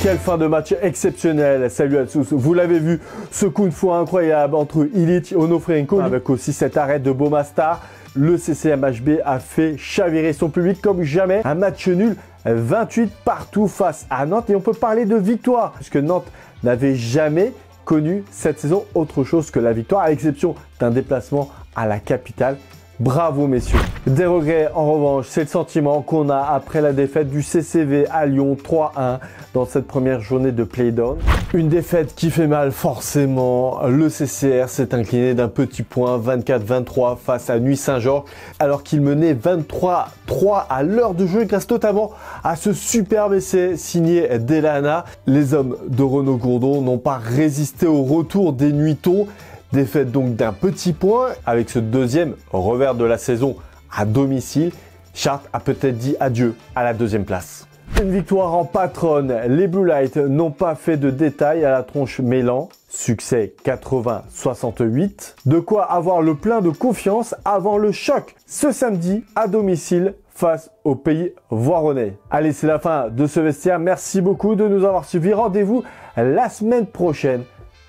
Quelle fin de match exceptionnelle. Salut à tous. Vous l'avez vu, ce coup de fou incroyable entre Illich et Onofrenko avec aussi cet arrêt de Bomastar. Le CCMHB a fait chavirer son public comme jamais. Un match nul 28 partout face à Nantes et on peut parler de victoire puisque Nantes n'avait jamais connu cette saison autre chose que la victoire à l'exception d'un déplacement à la capitale Bravo messieurs. Des regrets en revanche, c'est le sentiment qu'on a après la défaite du CCV à Lyon 3-1 dans cette première journée de playdown. Une défaite qui fait mal forcément. Le CCR s'est incliné d'un petit point 24-23 face à Nuit Saint-Georges alors qu'il menait 23-3 à l'heure de jeu grâce notamment à ce superbe essai signé Delana. Les hommes de Renaud Gourdon n'ont pas résisté au retour des Nuitons Défaite donc d'un petit point avec ce deuxième revers de la saison à domicile. Chartres a peut-être dit adieu à la deuxième place. Une victoire en patronne. Les Blue Lights n'ont pas fait de détails à la tronche Mélan. Succès 80-68. De quoi avoir le plein de confiance avant le choc ce samedi à domicile face au pays voironnais. Allez, c'est la fin de ce vestiaire. Merci beaucoup de nous avoir suivis. Rendez-vous la semaine prochaine.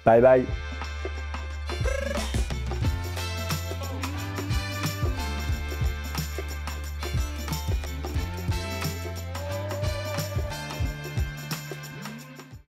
Bye bye.